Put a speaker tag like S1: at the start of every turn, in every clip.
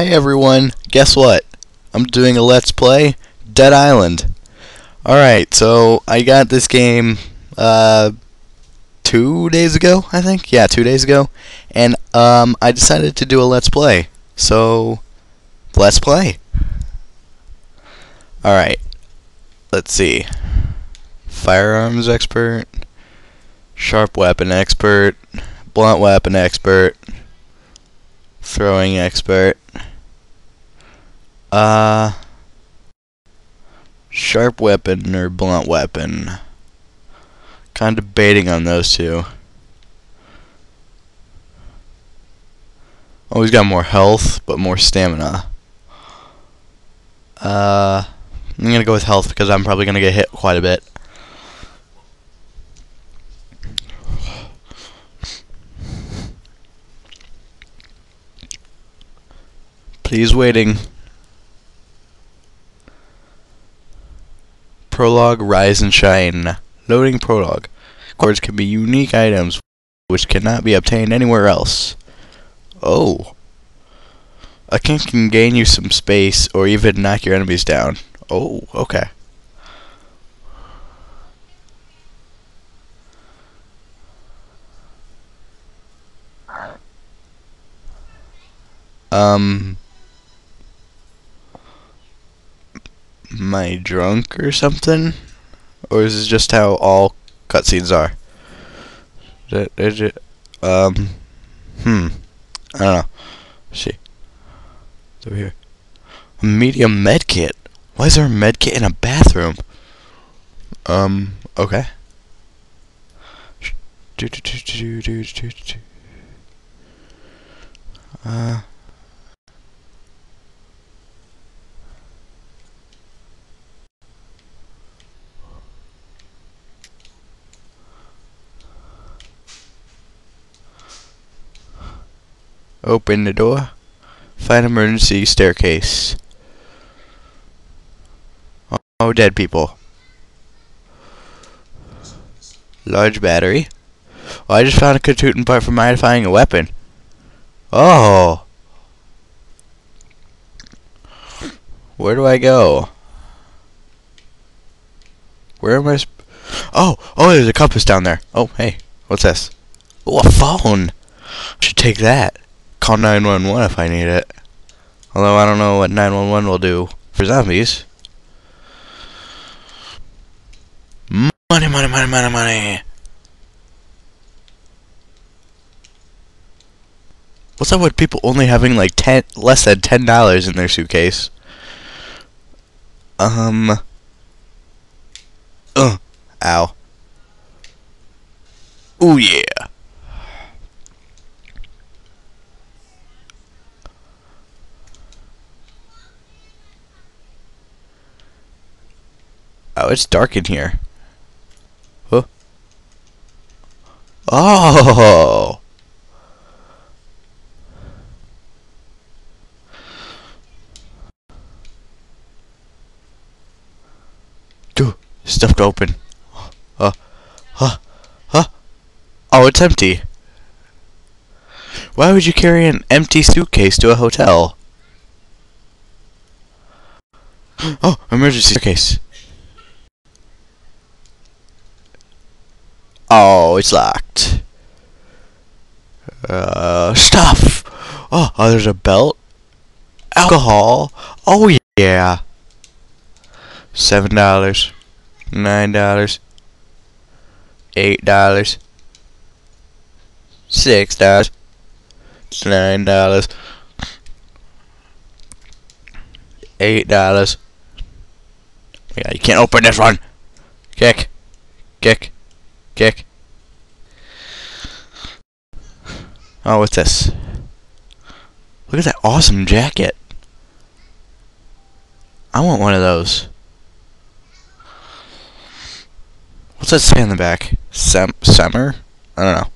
S1: Hey everyone, guess what? I'm doing a Let's Play Dead Island. Alright, so I got this game uh, two days ago, I think? Yeah, two days ago. And um, I decided to do a Let's Play. So, let's play. Alright, let's see. Firearms expert, sharp weapon expert, blunt weapon expert, throwing expert. Uh, sharp weapon or blunt weapon. Kind of debating on those two. Always got more health, but more stamina. Uh, I'm gonna go with health because I'm probably gonna get hit quite a bit. Please waiting. Prologue Rise and Shine. Loading prologue. Cards can be unique items which cannot be obtained anywhere else. Oh. A king can gain you some space or even knock your enemies down. Oh, okay. Um am I drunk or something? Or is this just how all cutscenes are? Is it, um, hmm, I don't know. see. It's over here. A medium med kit. Why is there a med kit in a bathroom? Um, okay. Uh. Open the door. Find emergency staircase. Oh, dead people. Large battery. Oh, I just found a Katutin part for modifying a weapon. Oh. Where do I go? Where am I? oh, oh, there's a compass down there. Oh, hey, what's this? Oh, a phone. I should take that call 911 if I need it. Although I don't know what 911 will do for zombies. Money, money, money, money, money. What's up with people only having like ten, less than ten dollars in their suitcase? Um. Uh. Ow. Ooh yeah. Oh, it's dark in here. Huh? Oh! Dude, to open. Uh, huh, huh. Oh, it's empty. Why would you carry an empty suitcase to a hotel? Oh, emergency suitcase. Oh, it's locked. Uh, stuff. Oh, oh, there's a belt. Alcohol. Oh, yeah. Seven dollars. Nine dollars. Eight dollars. Six dollars. Nine dollars. Eight dollars. Yeah, you can't open this one. Kick. Kick. Oh, what's this? Look at that awesome jacket. I want one of those. What's that say on the back? Sam Summer? I don't know.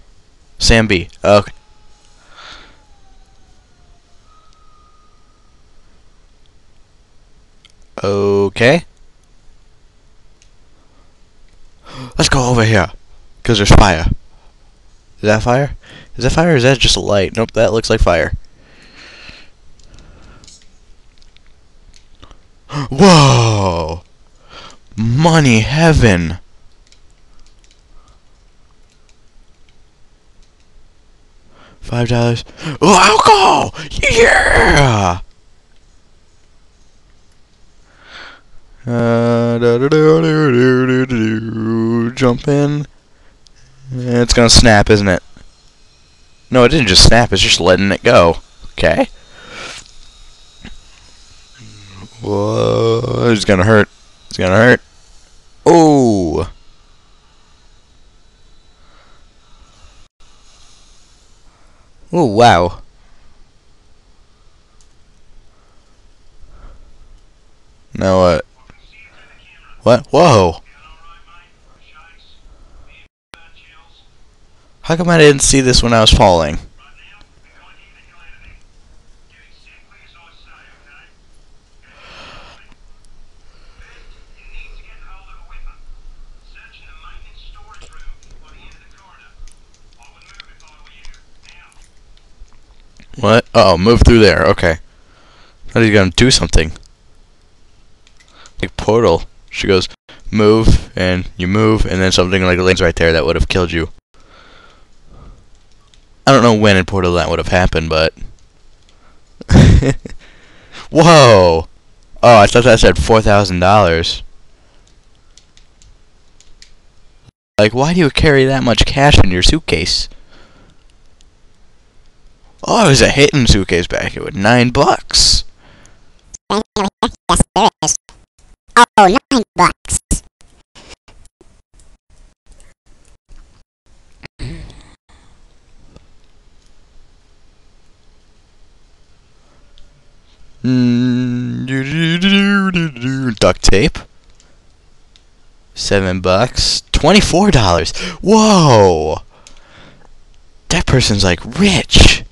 S1: Sam B. Okay. Okay. Let's go over here. Because there's fire. Is that fire? Is that fire is that just a light? Nope, that looks like fire. Whoa! Money heaven! Five dollars. Oh, alcohol! Yeah! Uh, da, da, da, jump in. It's gonna snap, isn't it? No, it didn't just snap, it's just letting it go. Okay. Whoa, it's gonna hurt. It's gonna hurt. Oh! Oh, wow. Now what? What? Whoa! How come I didn't see this when I was falling? What? Oh, move through there. Okay. Thought he's gonna do something. Like Portal. She goes, move, and you move, and then something like lands right there that would have killed you. I don't know when in Portal that would have happened, but... Whoa! Oh, I thought that said $4,000. Like, why do you carry that much cash in your suitcase? Oh, it was a hidden suitcase back here with nine bucks.
S2: Oh, nine bucks.
S1: Mm, do, do, do, do, do. Duct tape. Seven bucks. Twenty-four dollars. Whoa! That person's like rich.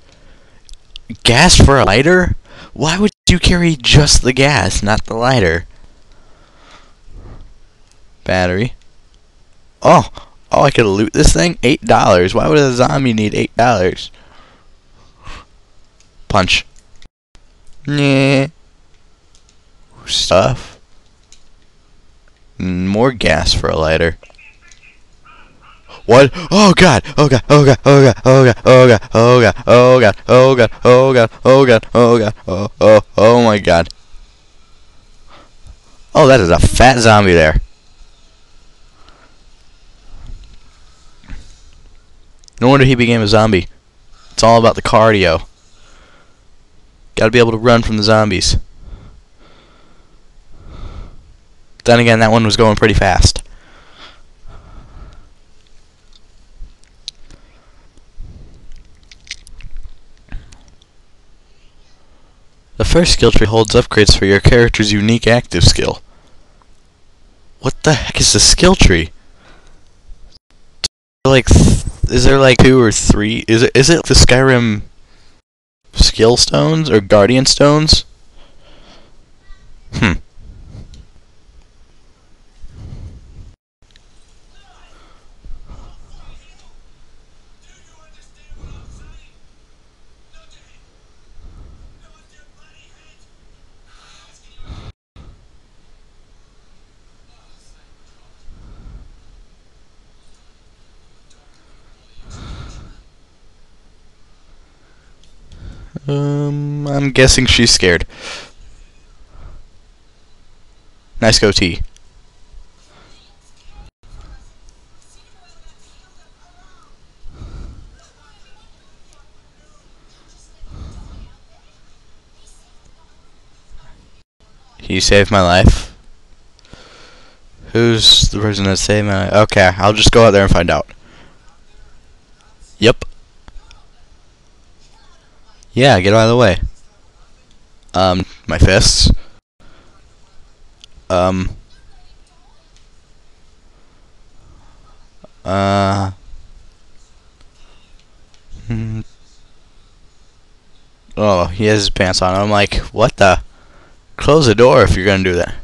S1: Gas for a lighter? Why would you carry just the gas, not the lighter? Battery. Oh, oh, I could loot this thing? Eight dollars. Why would a zombie need eight dollars? Punch. Nah. Stuff. More gas for a lighter. What? Oh god! Oh god! Oh god! Oh god! Oh god! Oh god! Oh god! Oh god! Oh god! Oh god! Oh god! Oh god! Oh oh oh my god! Oh, that is a fat zombie there. No wonder he became a zombie. It's all about the cardio. Gotta be able to run from the zombies. Then again, that one was going pretty fast. The first skill tree holds upgrades for your character's unique active skill. What the heck is the skill tree? Like, th is there like two or three? Is it is it the Skyrim skill stones or guardian stones? Hmm. Um, I'm guessing she's scared. Nice goatee. He saved my life. Who's the person that saved my life? Okay, I'll just go out there and find out. Yep. Yeah, get out of the way. Um, my fists. Um. Uh. Hmm. Oh, he has his pants on. I'm like, what the? Close the door if you're gonna do that.